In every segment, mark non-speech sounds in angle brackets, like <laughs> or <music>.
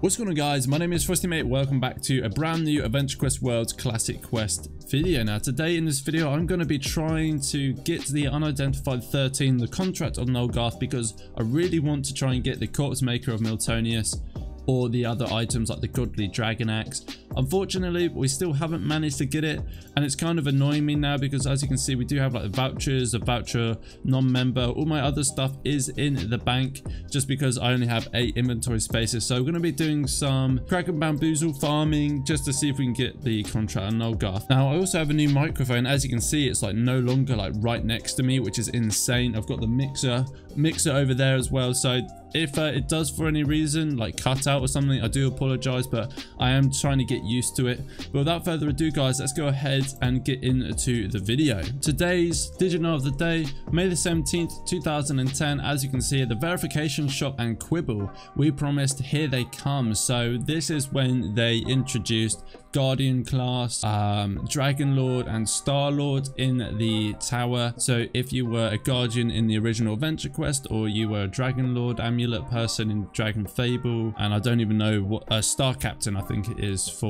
What's going on guys, my name is FrostyMate, welcome back to a brand new Adventure Quest Worlds Classic Quest video. Now today in this video I'm going to be trying to get the Unidentified 13, the contract on Nulgath because I really want to try and get the Corpse Maker of Miltonius or the other items like the Godly Dragon Axe. Unfortunately, we still haven't managed to get it and it's kind of annoying me now because as you can see, we do have like the vouchers, a voucher, non-member, all my other stuff is in the bank just because I only have eight inventory spaces. So we're going to be doing some Crag and Bamboozle farming just to see if we can get the contract on Nulgath. Now, I also have a new microphone. As you can see, it's like no longer like right next to me, which is insane. I've got the mixer, mixer over there as well. So if uh, it does for any reason like cut out or something i do apologize but i am trying to get used to it. But without further ado guys let's go ahead and get into the video. Today's digital of the day may the 17th 2010 as you can see the verification shop and quibble we promised here they come. So this is when they introduced Guardian class, um, Dragon Lord and Star Lord in the tower. So if you were a Guardian in the original Adventure Quest or you were a Dragon Lord amulet person in Dragon Fable and I don't even know what a Star Captain I think it is for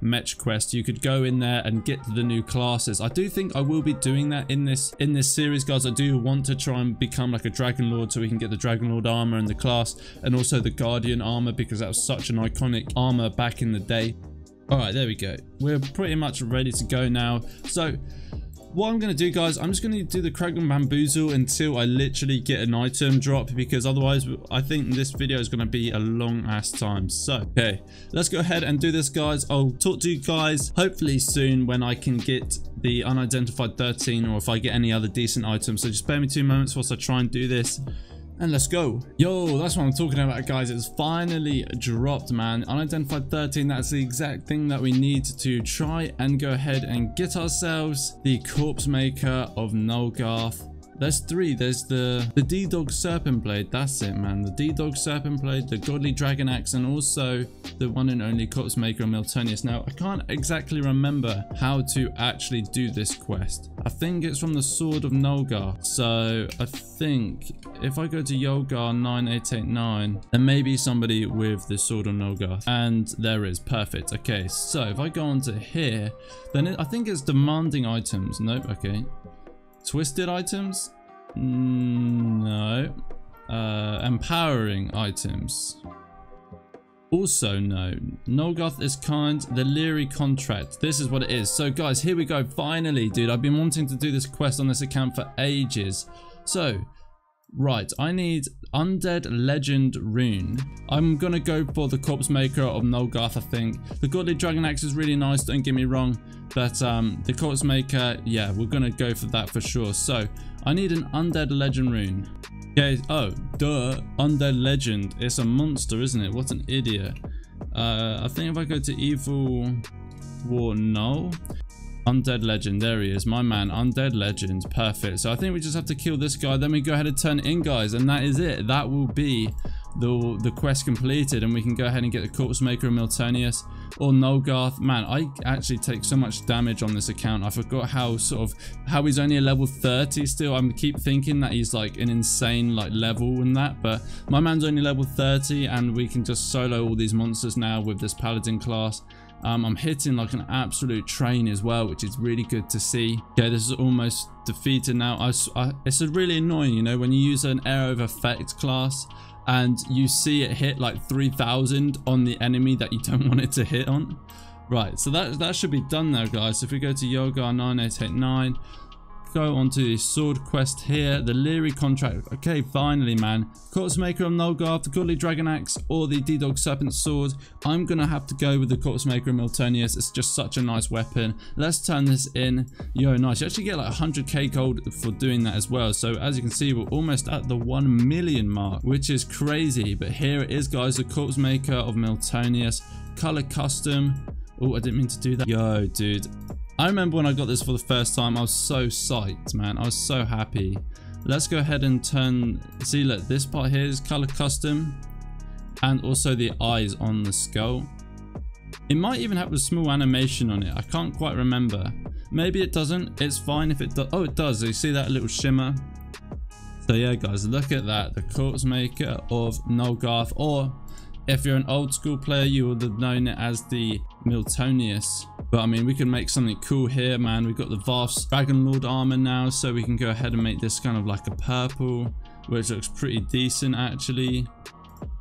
Mech Quest, you could go in there and get the new classes. I do think I will be doing that in this in this series guys. I do want to try and become like a Dragon Lord so we can get the Dragon Lord armor and the class and also the Guardian armor because that was such an iconic armor back in the day. All right, there we go. We're pretty much ready to go now. So what I'm going to do, guys, I'm just going to do the Crag and Bamboozle until I literally get an item drop because otherwise I think this video is going to be a long ass time. So, okay, let's go ahead and do this, guys. I'll talk to you guys hopefully soon when I can get the unidentified 13 or if I get any other decent items. So just bear me two moments whilst I try and do this and let's go. Yo, that's what I'm talking about, guys. It's finally dropped, man. Unidentified 13, that's the exact thing that we need to try and go ahead and get ourselves the Corpse Maker of Nulgath there's three. There's the the D-Dog Serpent Blade. That's it, man. The D-Dog Serpent Blade, the Godly Dragon Axe, and also the one and only Corpse Maker Miltonius. Now, I can't exactly remember how to actually do this quest. I think it's from the Sword of Nulgath. So, I think if I go to Yulgar 9889, there may be somebody with the Sword of Nulgath. And there is. Perfect. Okay, so if I go onto here, then it, I think it's demanding items. Nope, okay. Twisted items? Mm, no. Uh, empowering items. Also, no. Nulgath is kind. The Leery contract. This is what it is. So, guys, here we go. Finally, dude. I've been wanting to do this quest on this account for ages. So, Right, I need Undead Legend Rune. I'm gonna go for the Corpse Maker of Nulgath, I think. The Godly Dragon Axe is really nice, don't get me wrong. But um, the Corpse Maker, yeah, we're gonna go for that for sure. So, I need an Undead Legend Rune. Okay, oh, duh, Undead Legend. It's a monster, isn't it? What an idiot. Uh, I think if I go to Evil War Null, Undead Legend, there he is, my man, Undead Legend, perfect. So I think we just have to kill this guy, then we go ahead and turn in, guys, and that is it. That will be the the quest completed, and we can go ahead and get the Corpse Maker of Miltonius or Nulgath. Man, I actually take so much damage on this account. I forgot how sort of, how he's only a level 30 still. I keep thinking that he's like an insane like level in that, but my man's only level 30, and we can just solo all these monsters now with this Paladin class. Um, I'm hitting like an absolute train as well, which is really good to see. Okay, this is almost defeated now. I, I, it's really annoying, you know, when you use an Area of Effect class and you see it hit like 3000 on the enemy that you <laughs> don't want it to hit on. Right, so that, that should be done now, guys. If we go to Yulgar 9889, go on to the sword quest here, the Leery contract. Okay, finally, man. Corpse Maker of Nulgath, the Godly Dragon Axe, or the D-Dog Serpent Sword. I'm going to have to go with the Corpse Maker of Miltonius. It's just such a nice weapon. Let's turn this in. Yo, nice. You actually get like 100k gold for doing that as well. So as you can see, we're almost at the 1 million mark, which is crazy. But here it is, guys. The Corpse Maker of Miltonius. Color custom. Oh, I didn't mean to do that. Yo, dude. I remember when I got this for the first time, I was so psyched, man. I was so happy. Let's go ahead and turn, see, look, this part here is color custom and also the eyes on the skull. It might even have a small animation on it. I can't quite remember. Maybe it doesn't. It's fine if it does. Oh, it does. You see that little shimmer? So yeah, guys, look at that. The Corpse Maker of Nulgath or If you're an old school player, you would have known it as the Miltonius. But I mean, we can make something cool here, man. We've got the Vast Dragon Lord armor now, so we can go ahead and make this kind of like a purple, which looks pretty decent actually.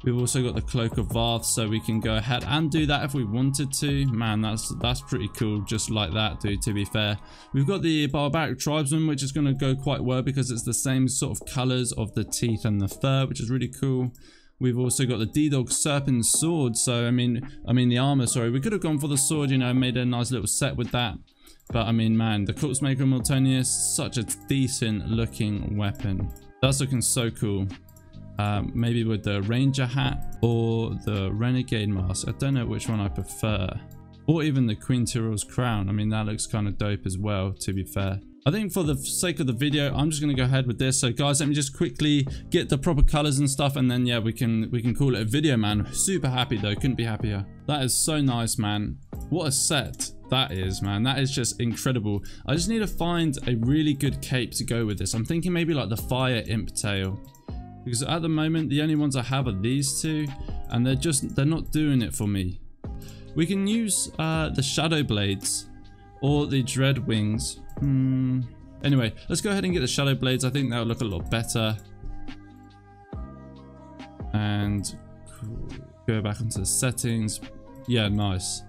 We've also got the Cloak of Varth, so we can go ahead and do that if we wanted to. Man, that's that's pretty cool, just like that, dude, to be fair. We've got the Barbaric Tribesman, which is going to go quite well because it's the same sort of colours of the teeth and the fur, which is really cool. We've also got the D-Dog Serpent Sword, so I mean, I mean the armor, sorry. We could have gone for the sword, you know, made a nice little set with that. But I mean, man, the Corpse Maker Miltonius, such a decent looking weapon. That's looking so cool. Um, maybe with the ranger hat or the renegade mask. I don't know which one I prefer. Or even the Queen Tyrell's crown. I mean, that looks kind of dope as well, to be fair. I think for the sake of the video, I'm just going to go ahead with this. So guys, let me just quickly get the proper colors and stuff. And then, yeah, we can we can call it a video, man. Super happy, though. Couldn't be happier. That is so nice, man. What a set that is, man. That is just incredible. I just need to find a really good cape to go with this. I'm thinking maybe like the Fire Imp tail because at the moment the only ones I have are these two and they're just they're not doing it for me we can use uh, the shadow blades or the dread wings. Hmm. anyway let's go ahead and get the shadow blades. I think that'll look a lot better. And go back into the settings. Yeah nice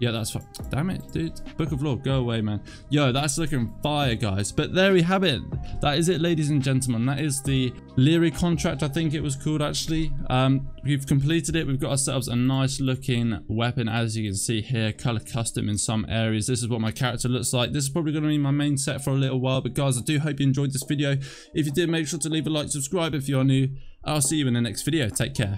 yeah, that's fine. Damn it, dude. Book of Law, go away, man. Yo, that's looking fire, guys. But there we have it. That is it, ladies and gentlemen. That is the Leery contract, I think it was called, actually. Um, we've completed it. We've got ourselves a nice looking weapon, as you can see here. Color custom in some areas. This is what my character looks like. This is probably going to be my main set for a little while. But guys, I do hope you enjoyed this video. If you did, make sure to leave a like, subscribe if you are new. I'll see you in the next video. Take care.